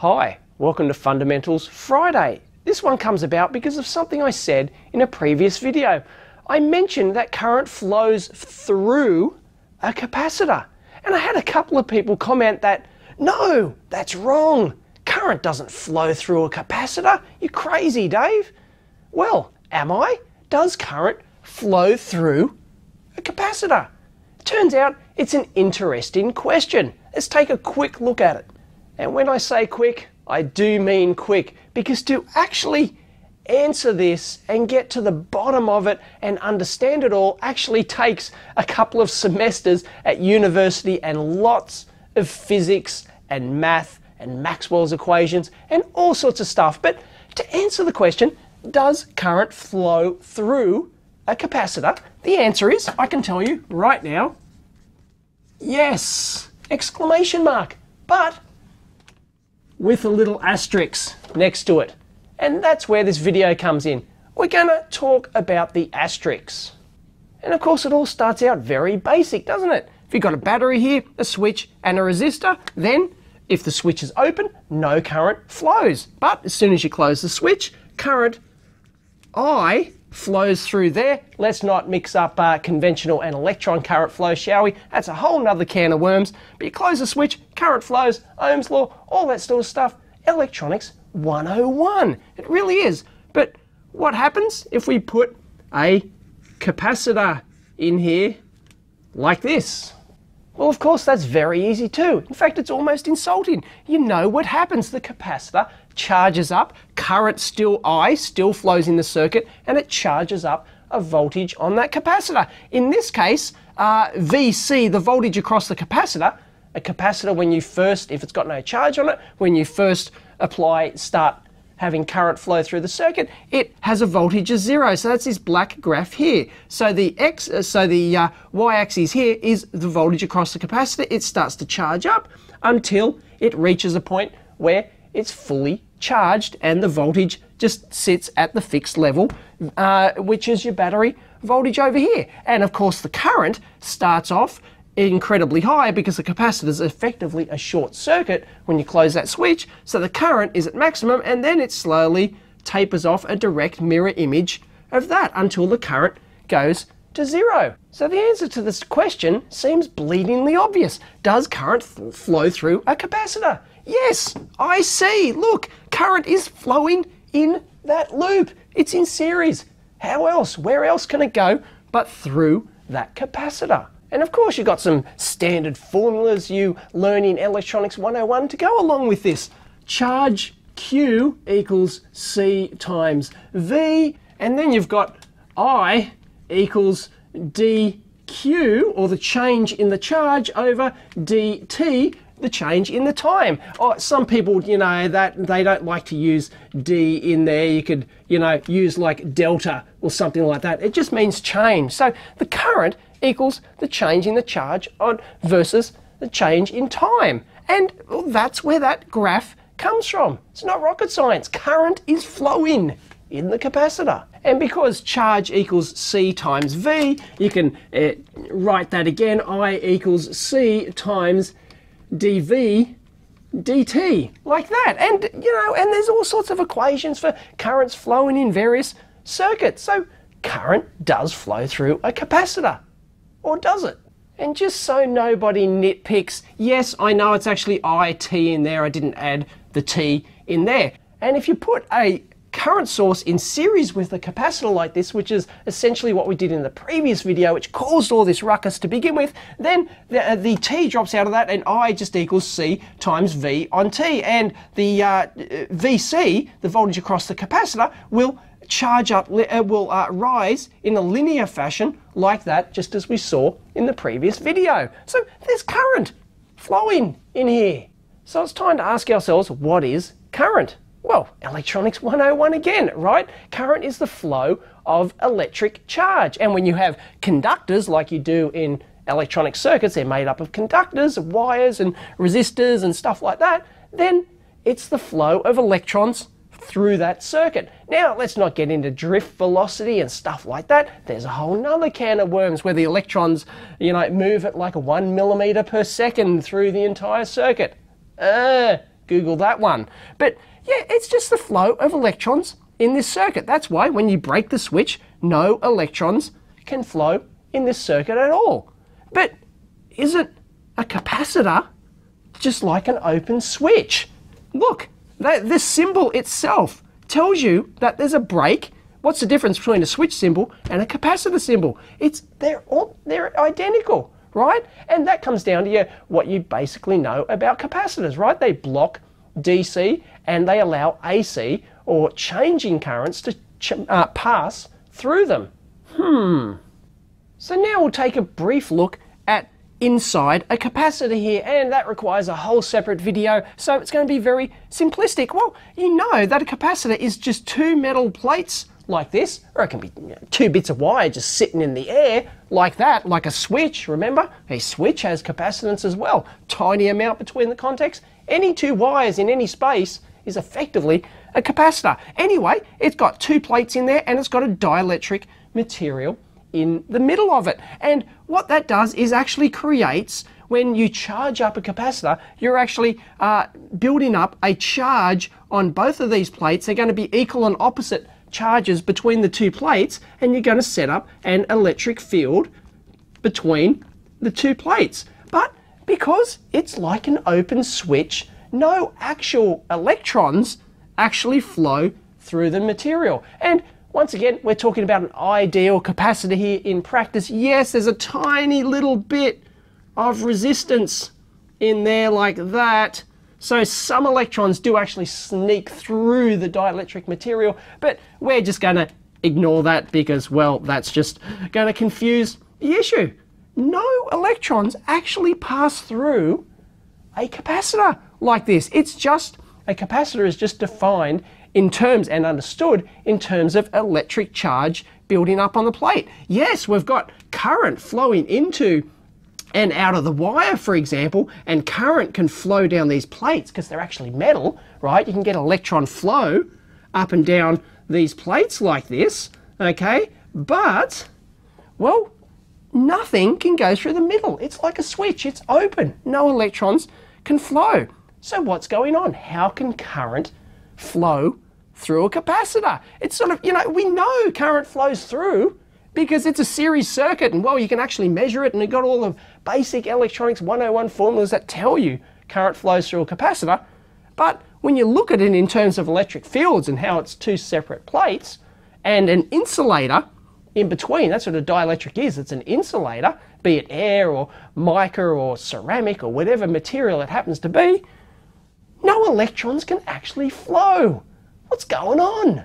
Hi, welcome to Fundamentals Friday. This one comes about because of something I said in a previous video. I mentioned that current flows through a capacitor. And I had a couple of people comment that, no, that's wrong. Current doesn't flow through a capacitor. You're crazy, Dave. Well, am I? Does current flow through a capacitor? Turns out it's an interesting question. Let's take a quick look at it. And when I say quick, I do mean quick because to actually answer this and get to the bottom of it and understand it all actually takes a couple of semesters at university and lots of physics and math and Maxwell's equations and all sorts of stuff. But to answer the question, does current flow through a capacitor? The answer is, I can tell you right now, yes! Exclamation mark. But with a little asterisk next to it. And that's where this video comes in. We're going to talk about the asterisks. And of course, it all starts out very basic, doesn't it? If you've got a battery here, a switch, and a resistor, then if the switch is open, no current flows. But as soon as you close the switch, current I flows through there. Let's not mix up uh, conventional and electron current flow, shall we? That's a whole nother can of worms. But you close the switch, current flows, Ohm's law, all that sort of stuff. Electronics 101. It really is. But what happens if we put a capacitor in here like this? Well, of course, that's very easy too. In fact, it's almost insulting. You know what happens. The capacitor charges up, current still I still flows in the circuit, and it charges up a voltage on that capacitor. In this case, uh, VC, the voltage across the capacitor, a capacitor when you first, if it's got no charge on it, when you first apply, start having current flow through the circuit, it has a voltage of zero. So that's this black graph here. So the x, uh, so the uh, y-axis here is the voltage across the capacitor. It starts to charge up until it reaches a point where it's fully charged and the voltage just sits at the fixed level, uh, which is your battery voltage over here. And of course, the current starts off incredibly high because the capacitor is effectively a short circuit when you close that switch. So the current is at maximum and then it slowly tapers off a direct mirror image of that until the current goes to zero. So the answer to this question seems bleedingly obvious. Does current flow through a capacitor? Yes, I see. Look, current is flowing in that loop. It's in series. How else? Where else can it go but through that capacitor? And of course, you've got some standard formulas you learn in Electronics 101 to go along with this. Charge Q equals C times V, and then you've got I equals dq, or the change in the charge, over dt, the change in the time. Or some people, you know, that they don't like to use d in there. You could, you know, use like delta or something like that. It just means change. So the current equals the change in the charge on versus the change in time. And that's where that graph comes from. It's not rocket science. Current is flowing in the capacitor. And because charge equals C times V, you can uh, write that again, I equals C times dV dt, like that. And, you know, and there's all sorts of equations for currents flowing in various circuits. So current does flow through a capacitor. Or does it? And just so nobody nitpicks, yes, I know it's actually IT in there. I didn't add the T in there. And if you put a current source in series with a capacitor like this, which is essentially what we did in the previous video, which caused all this ruckus to begin with, then the, uh, the T drops out of that and I just equals C times V on T. And the uh, VC, the voltage across the capacitor, will charge up, uh, will uh, rise in a linear fashion like that, just as we saw in the previous video. So there's current flowing in here. So it's time to ask ourselves, what is current? Well, electronics 101 again, right? Current is the flow of electric charge. And when you have conductors like you do in electronic circuits, they're made up of conductors, wires and resistors and stuff like that, then it's the flow of electrons through that circuit. Now, let's not get into drift velocity and stuff like that. There's a whole nother can of worms where the electrons, you know, move at like a one millimeter per second through the entire circuit. Uh, Google that one. But yeah, it's just the flow of electrons in this circuit. That's why when you break the switch, no electrons can flow in this circuit at all. But is it a capacitor just like an open switch? Look, that, this symbol itself tells you that there's a break. What's the difference between a switch symbol and a capacitor symbol? It's they're all they're identical, right? And that comes down to your, what you basically know about capacitors, right? They block DC and they allow AC or changing currents to ch uh, pass through them. Hmm. So now we'll take a brief look at inside a capacitor here and that requires a whole separate video so it's going to be very simplistic. Well you know that a capacitor is just two metal plates like this or it can be two bits of wire just sitting in the air like that like a switch remember a switch has capacitance as well tiny amount between the contacts any two wires in any space is effectively a capacitor. Anyway, it's got two plates in there and it's got a dielectric material in the middle of it. And what that does is actually creates, when you charge up a capacitor, you're actually uh, building up a charge on both of these plates. They're going to be equal and opposite charges between the two plates, and you're going to set up an electric field between the two plates. But because it's like an open switch, no actual electrons actually flow through the material. And once again, we're talking about an ideal capacitor here in practice. Yes, there's a tiny little bit of resistance in there like that. So some electrons do actually sneak through the dielectric material, but we're just going to ignore that because, well, that's just going to confuse the issue. No electrons actually pass through a capacitor like this. It's just, a capacitor is just defined in terms and understood in terms of electric charge building up on the plate. Yes, we've got current flowing into and out of the wire, for example, and current can flow down these plates because they're actually metal, right? You can get electron flow up and down these plates like this, okay? But, well, nothing can go through the middle. It's like a switch, it's open. No electrons can flow. So what's going on? How can current flow through a capacitor. It's sort of, you know, we know current flows through because it's a series circuit and well, you can actually measure it and you've got all the basic electronics 101 formulas that tell you current flows through a capacitor. But when you look at it in terms of electric fields and how it's two separate plates and an insulator in between, that's what a dielectric is. It's an insulator, be it air or mica or ceramic or whatever material it happens to be, no electrons can actually flow. What's going on?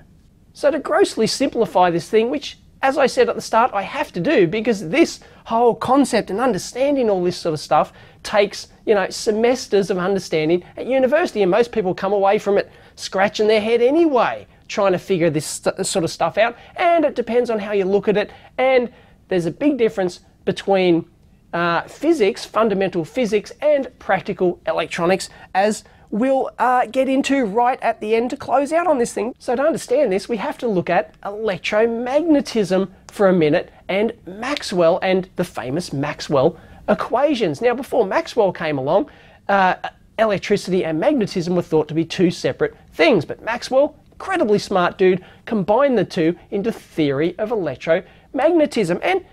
So to grossly simplify this thing, which as I said at the start, I have to do because this whole concept and understanding all this sort of stuff takes, you know, semesters of understanding at university and most people come away from it scratching their head anyway, trying to figure this sort of stuff out. And it depends on how you look at it. And there's a big difference between uh, physics, fundamental physics, and practical electronics as we'll uh, get into right at the end to close out on this thing. So to understand this, we have to look at electromagnetism for a minute and Maxwell and the famous Maxwell equations. Now, before Maxwell came along, uh, electricity and magnetism were thought to be two separate things, but Maxwell, incredibly smart dude, combined the two into theory of electromagnetism. And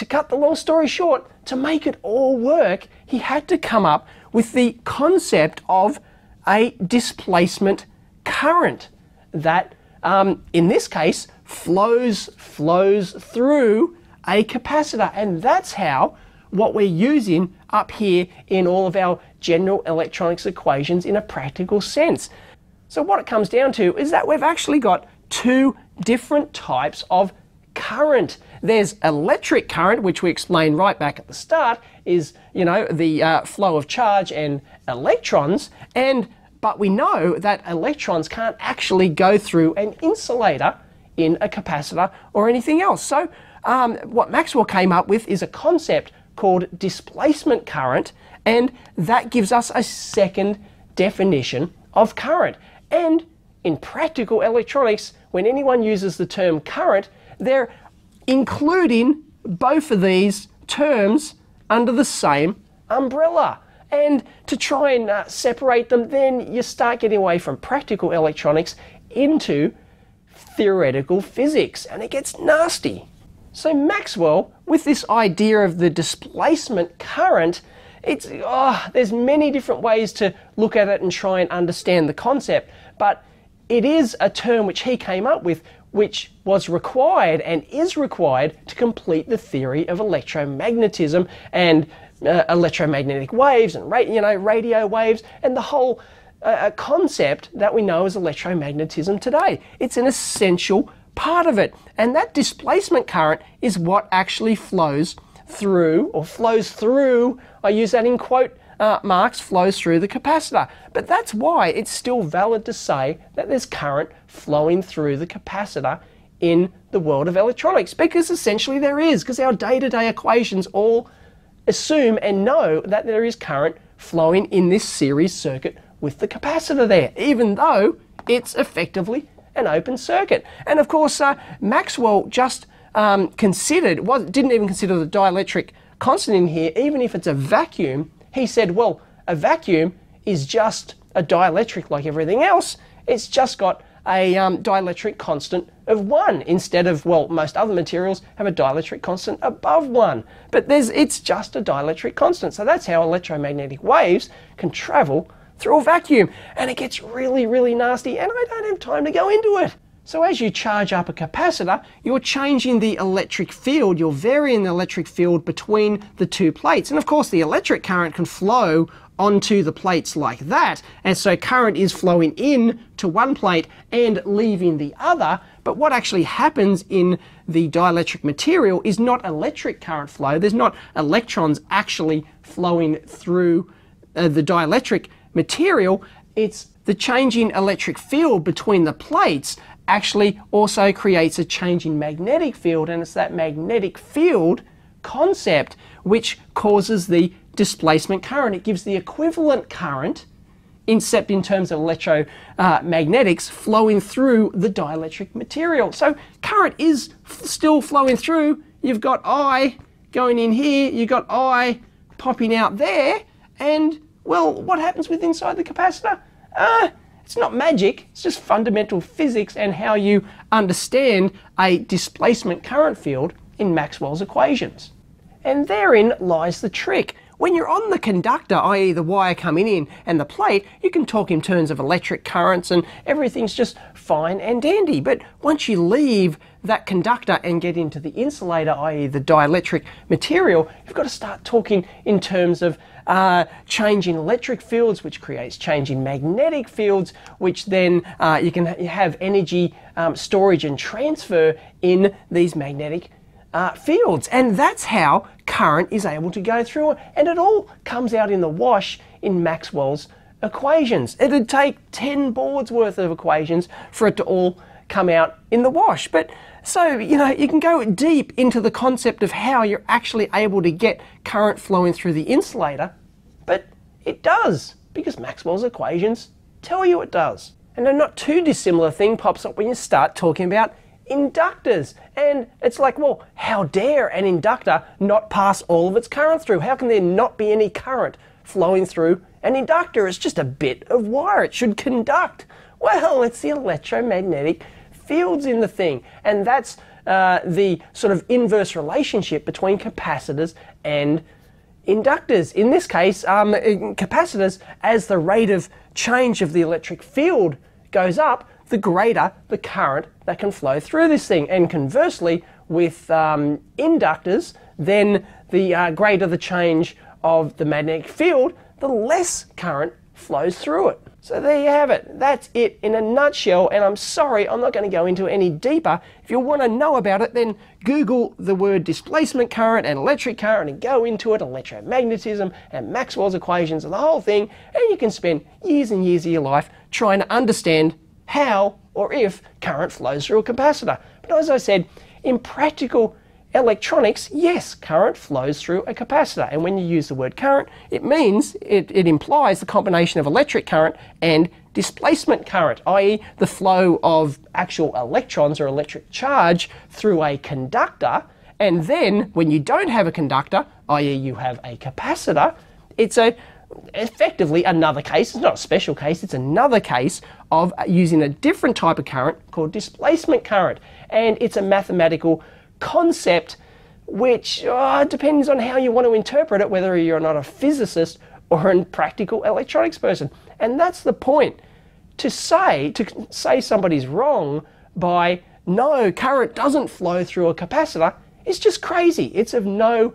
to cut the long story short, to make it all work, he had to come up with the concept of a displacement current that, um, in this case, flows flows through a capacitor, and that's how what we're using up here in all of our general electronics equations in a practical sense. So what it comes down to is that we've actually got two different types of current. There's electric current, which we explained right back at the start, is you know the uh, flow of charge and electrons, and but we know that electrons can't actually go through an insulator in a capacitor or anything else. So um, what Maxwell came up with is a concept called displacement current, and that gives us a second definition of current. And in practical electronics, when anyone uses the term current, they're including both of these terms under the same umbrella. And to try and uh, separate them, then you start getting away from practical electronics into theoretical physics, and it gets nasty. So Maxwell, with this idea of the displacement current, it's oh, there's many different ways to look at it and try and understand the concept, but it is a term which he came up with, which was required and is required to complete the theory of electromagnetism and uh, electromagnetic waves and you know radio waves and the whole uh, concept that we know as electromagnetism today. It's an essential part of it, and that displacement current is what actually flows through or flows through. I use that in quote uh, marks flows through the capacitor. But that's why it's still valid to say that there's current flowing through the capacitor in the world of electronics because essentially there is because our day-to-day equations all assume and know that there is current flowing in this series circuit with the capacitor there even though it's effectively an open circuit and of course uh, Maxwell just um, considered well, didn't even consider the dielectric constant in here even if it's a vacuum he said, well, a vacuum is just a dielectric like everything else. It's just got a um, dielectric constant of 1 instead of, well, most other materials have a dielectric constant above 1. But there's, it's just a dielectric constant. So that's how electromagnetic waves can travel through a vacuum. And it gets really, really nasty, and I don't have time to go into it. So as you charge up a capacitor, you're changing the electric field, you're varying the electric field between the two plates. And of course the electric current can flow onto the plates like that. And so current is flowing in to one plate and leaving the other. But what actually happens in the dielectric material is not electric current flow. There's not electrons actually flowing through uh, the dielectric material. It's the changing electric field between the plates actually also creates a changing magnetic field, and it's that magnetic field concept which causes the displacement current. It gives the equivalent current, except in terms of electromagnetics, flowing through the dielectric material. So current is still flowing through. You've got I going in here, you've got I popping out there, and well, what happens with inside the capacitor? Uh, it's not magic, it's just fundamental physics and how you understand a displacement current field in Maxwell's equations. And therein lies the trick. When you're on the conductor, i.e. the wire coming in, and the plate, you can talk in terms of electric currents and everything's just fine and dandy. But once you leave that conductor and get into the insulator, i.e. the dielectric material, you've got to start talking in terms of uh, changing electric fields, which creates changing magnetic fields, which then uh, you can have energy um, storage and transfer in these magnetic uh, fields. And that's how current is able to go through. And it all comes out in the wash in Maxwell's equations. It'd take 10 boards worth of equations for it to all come out in the wash. But so, you know, you can go deep into the concept of how you're actually able to get current flowing through the insulator it does, because Maxwell's equations tell you it does. And a not too dissimilar thing pops up when you start talking about inductors. And it's like, well, how dare an inductor not pass all of its current through? How can there not be any current flowing through an inductor? It's just a bit of wire. It should conduct. Well, it's the electromagnetic fields in the thing. And that's uh, the sort of inverse relationship between capacitors and inductors. In this case, um, capacitors, as the rate of change of the electric field goes up, the greater the current that can flow through this thing. And conversely, with um, inductors, then the uh, greater the change of the magnetic field, the less current flows through it. So there you have it. That's it in a nutshell. And I'm sorry, I'm not going to go into any deeper. If you want to know about it, then Google the word displacement current and electric current and go into it, electromagnetism and Maxwell's equations and the whole thing. And you can spend years and years of your life trying to understand how or if current flows through a capacitor. But as I said, in practical electronics, yes, current flows through a capacitor. And when you use the word current, it means, it, it implies the combination of electric current and displacement current, i.e. the flow of actual electrons or electric charge through a conductor. And then when you don't have a conductor, i.e. you have a capacitor, it's a effectively another case, it's not a special case, it's another case of using a different type of current called displacement current. And it's a mathematical concept which uh, depends on how you want to interpret it, whether you're not a physicist or a practical electronics person. And that's the point. To say, to say somebody's wrong by no, current doesn't flow through a capacitor is just crazy. It's of no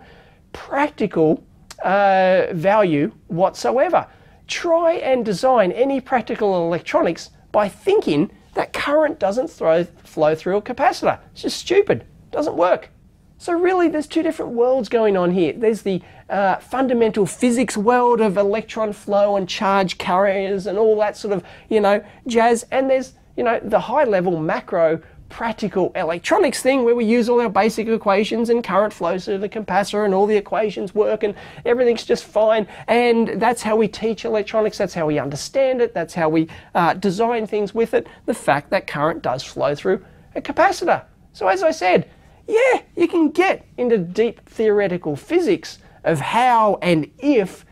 practical uh, value whatsoever. Try and design any practical electronics by thinking that current doesn't throw, flow through a capacitor. It's just stupid. Doesn't work. So really, there's two different worlds going on here. There's the uh, fundamental physics world of electron flow and charge carriers and all that sort of, you know, jazz. And there's, you know, the high level macro practical electronics thing where we use all our basic equations and current flows through the capacitor and all the equations work and everything's just fine. And that's how we teach electronics, that's how we understand it, that's how we uh, design things with it. The fact that current does flow through a capacitor. So as I said, yeah, you can get into deep theoretical physics of how and if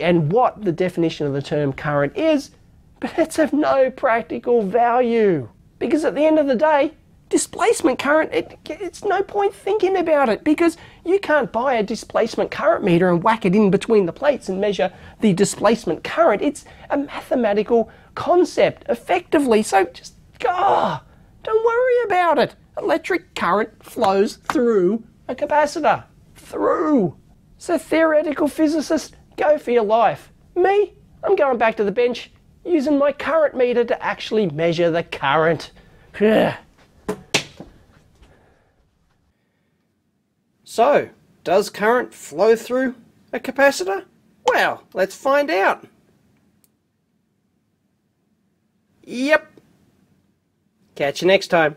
and what the definition of the term current is, but it's of no practical value. Because at the end of the day, displacement current, it, it's no point thinking about it because you can't buy a displacement current meter and whack it in between the plates and measure the displacement current. It's a mathematical concept, effectively. So just, ah, oh, don't worry about it. Electric current flows through a capacitor. Through. So theoretical physicists, go for your life. Me, I'm going back to the bench using my current meter to actually measure the current. So, does current flow through a capacitor? Well, let's find out. Yep. Catch you next time.